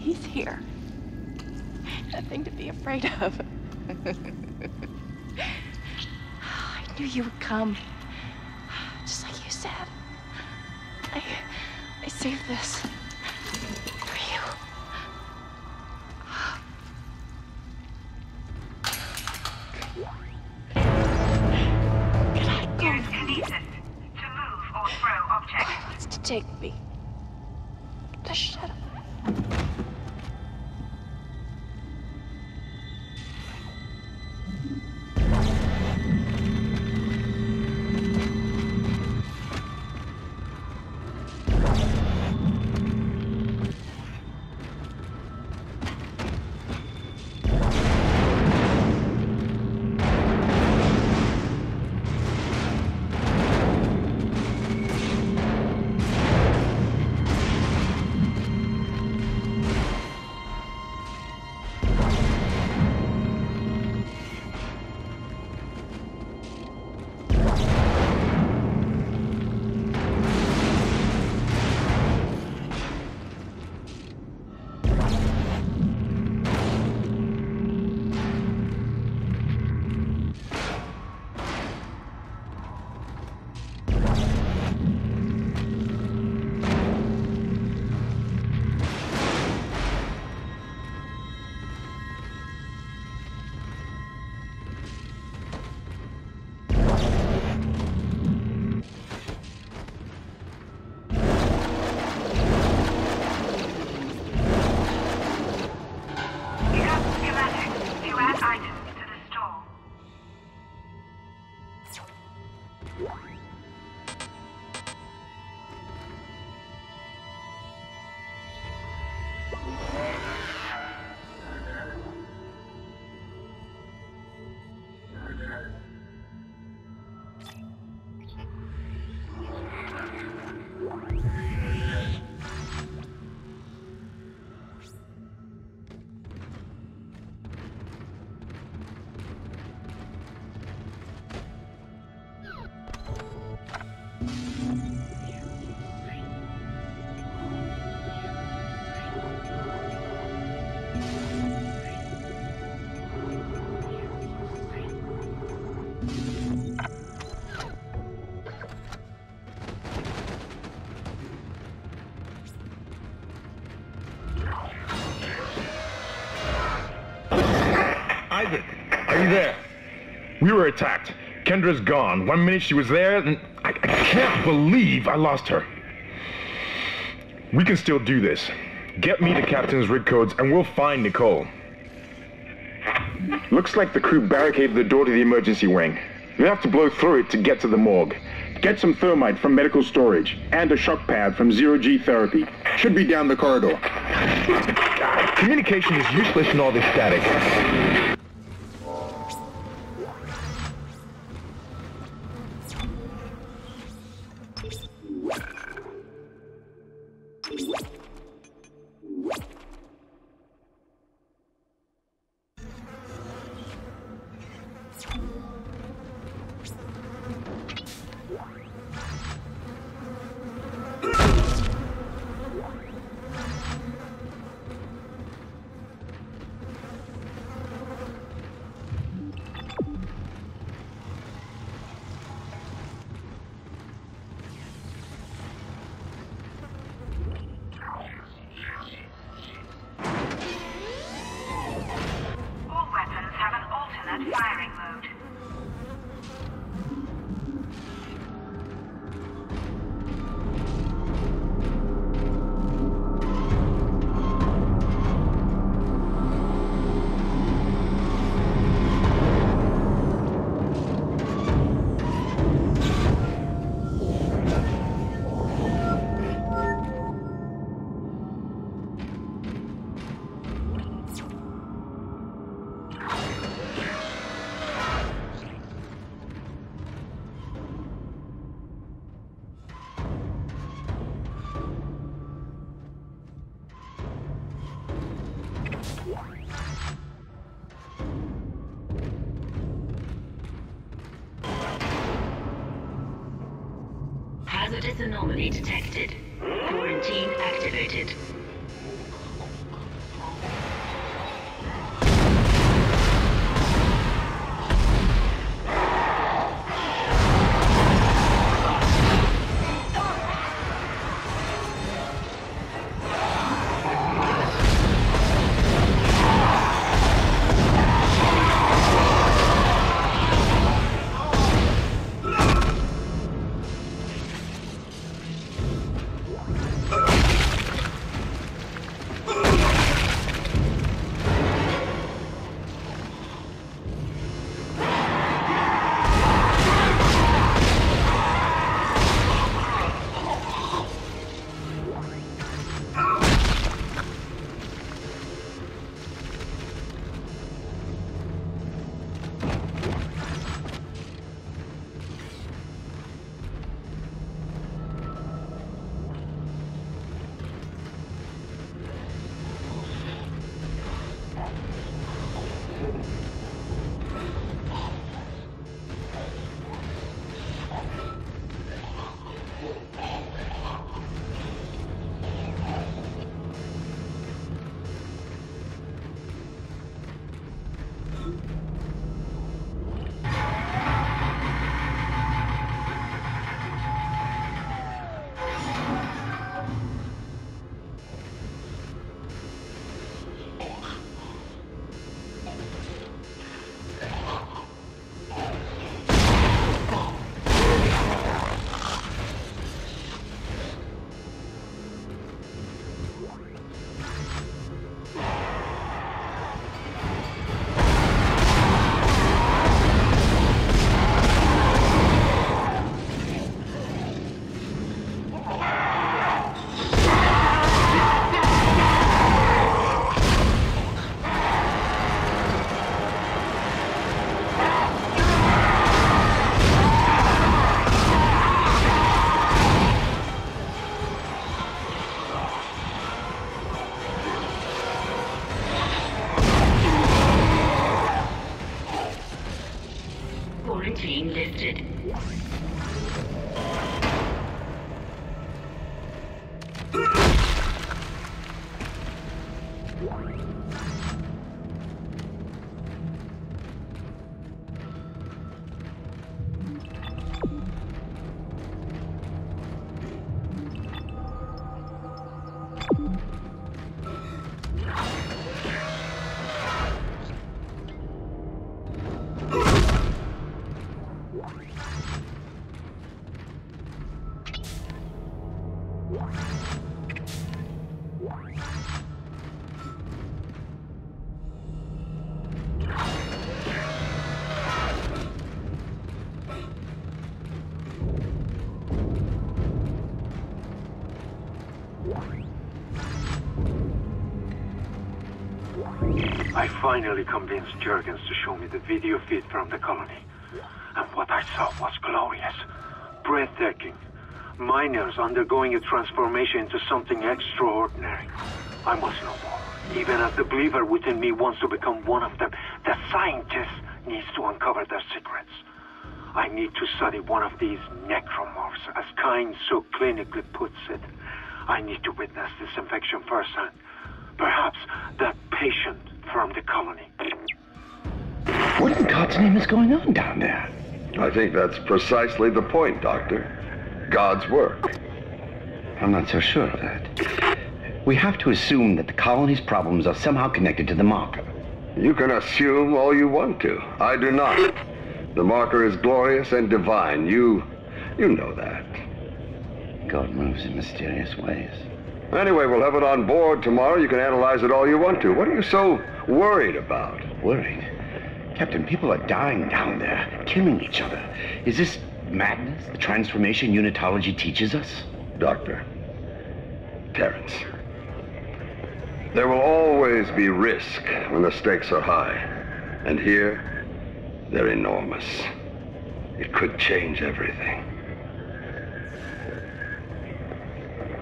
He's here. Nothing to be afraid of. You would come. Just like you said. I I saved this We were attacked. Kendra's gone. One minute she was there, and I, I can't believe I lost her. We can still do this. Get me the captain's rig codes, and we'll find Nicole. Looks like the crew barricaded the door to the emergency wing. We have to blow through it to get to the morgue. Get some thermite from medical storage and a shock pad from Zero G Therapy. Should be down the corridor. Communication is useless in all this static. Detected. I finally convinced Jurgens to show me the video feed from the colony. And what I saw was glorious, breathtaking. Miners undergoing a transformation into something extraordinary. I must know more. Even as the believer within me wants to become one of them, the scientist needs to uncover their secrets. I need to study one of these necromorphs, as Kyne so clinically puts it. I need to witness this infection firsthand. Perhaps that patient from the colony. What in God's name is going on down there? I think that's precisely the point, Doctor. God's work. I'm not so sure of that. We have to assume that the colony's problems are somehow connected to the marker. You can assume all you want to. I do not. The marker is glorious and divine. You. you know that. God moves in mysterious ways. Anyway, we'll have it on board tomorrow. You can analyze it all you want to. What are you so worried about? Worried? Captain, people are dying down there, killing each other. Is this madness the transformation unitology teaches us? Doctor. Terrence. There will always be risk when the stakes are high. And here, they're enormous. It could change everything.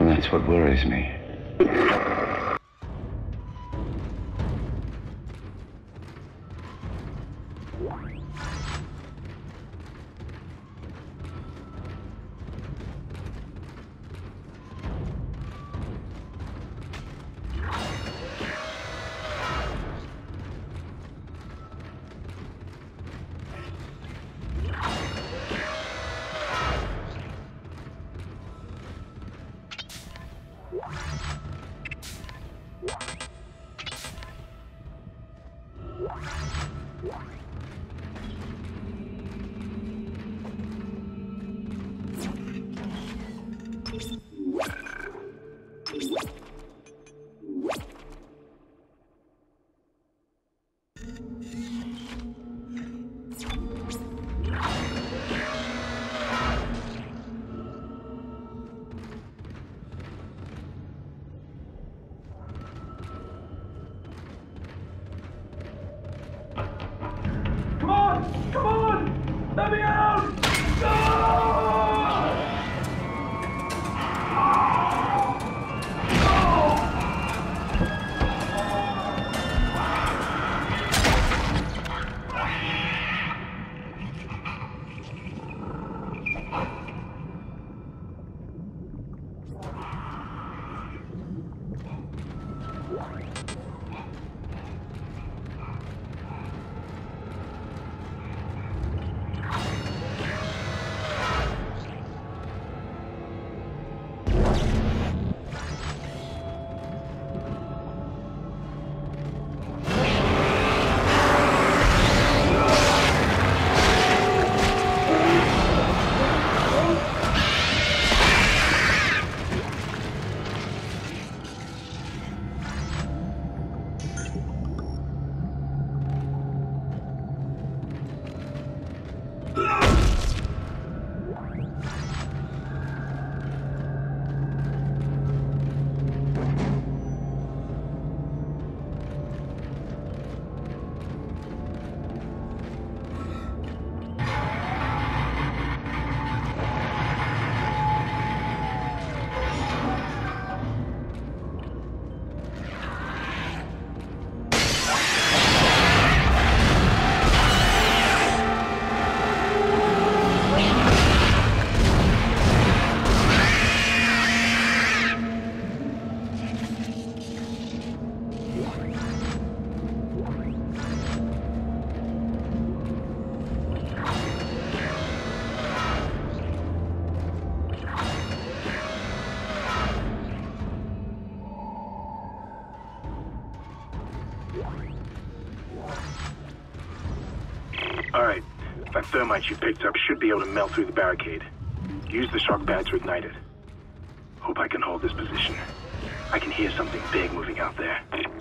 And that's what worries me. On! All right. That thermite you picked up should be able to melt through the barricade. Use the shock pad to ignite it. Hope I can hold this position. I can hear something big moving out there.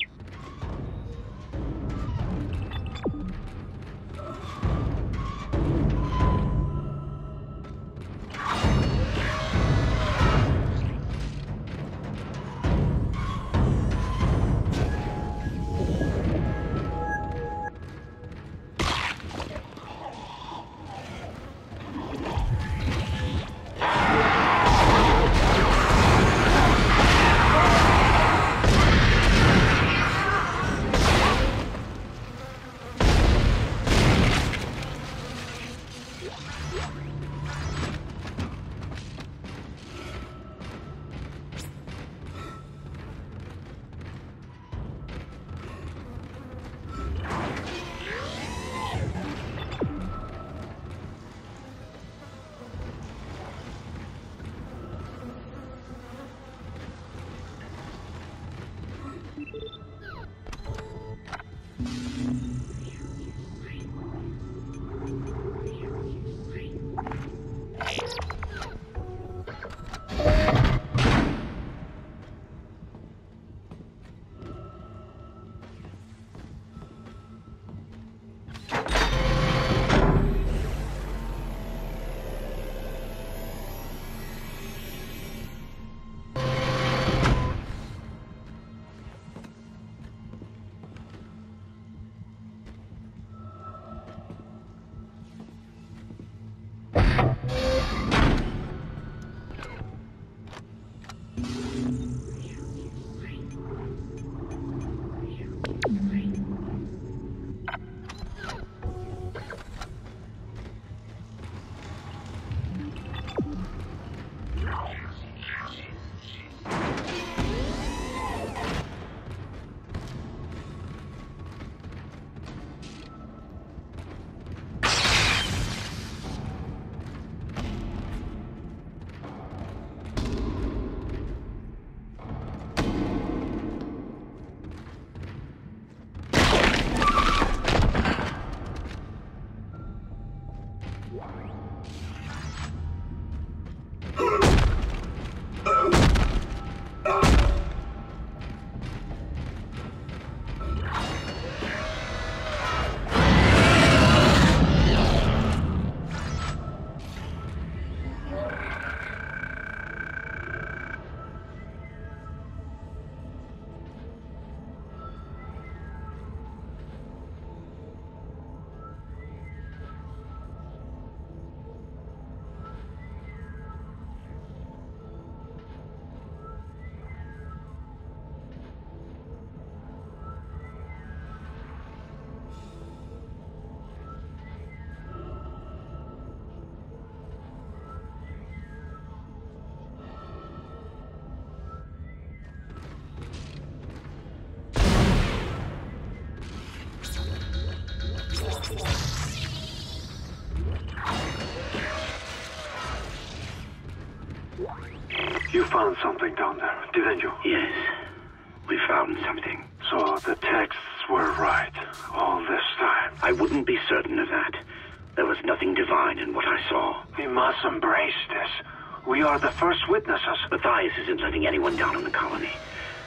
You found something down there, didn't you? Yes, we found something. So the texts were right all this time. I wouldn't be certain of that. There was nothing divine in what I saw. We must embrace this. We are the first witnesses. Mathius isn't letting anyone down in the colony.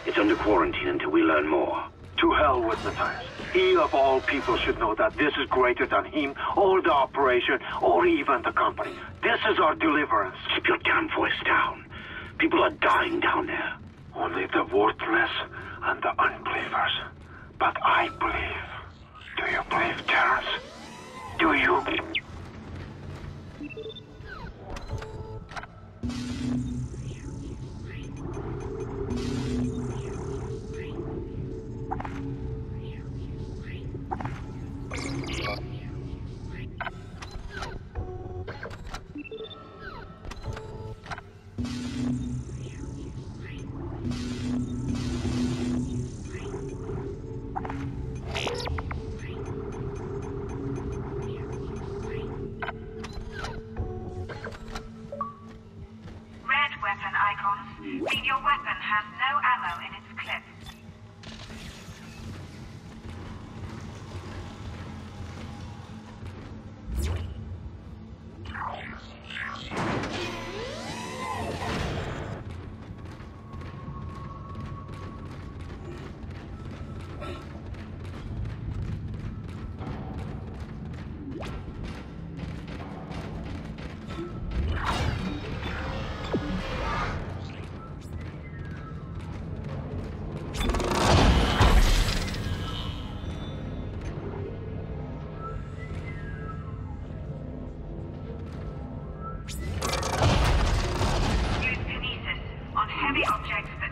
It's under quarantine until we learn more. To hell with Mathius. He of all people should know that this is greater than him, or the operation, or even the company. This is our deliverance. Keep your damn voice down. People are dying down there. Only the worthless your weapon has no ammo in its clip. the objects.